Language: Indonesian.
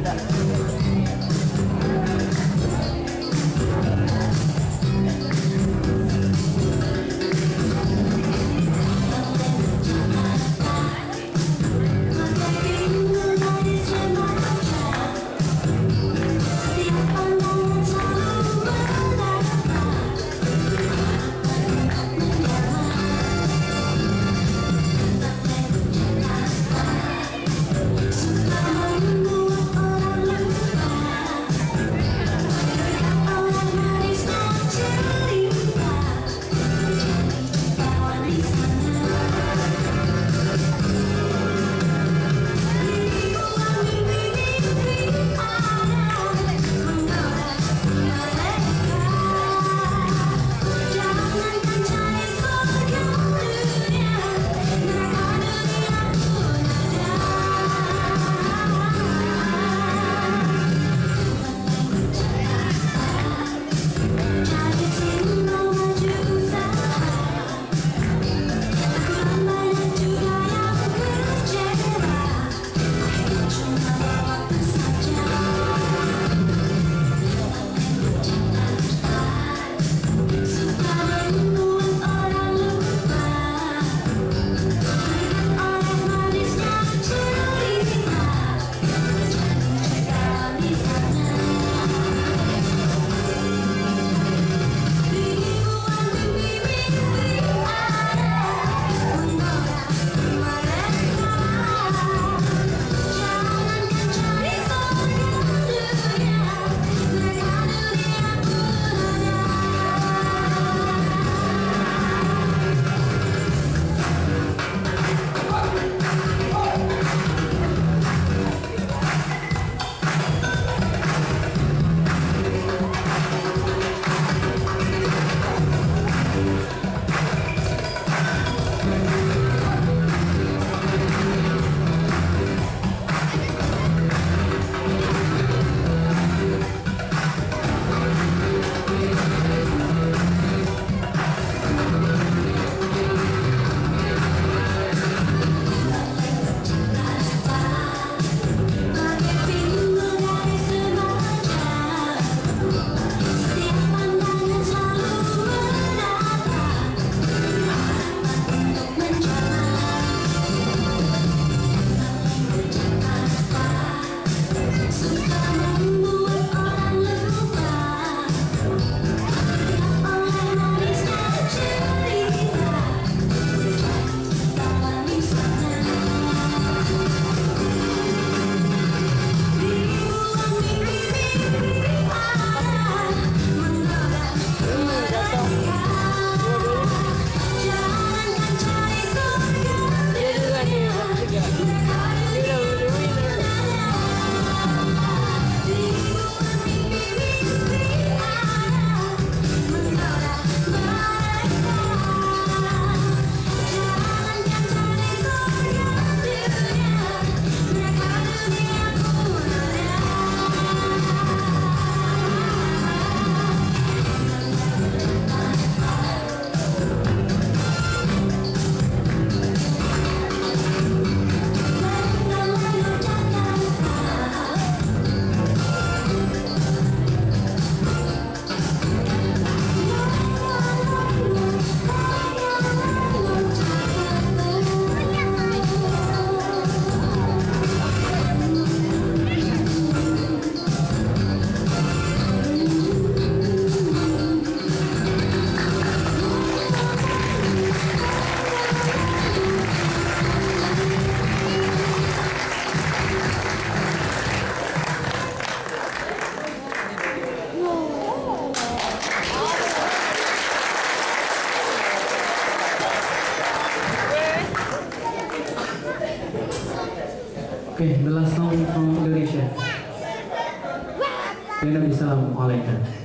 murder. Okay, the last song from Indonesia. Alaika.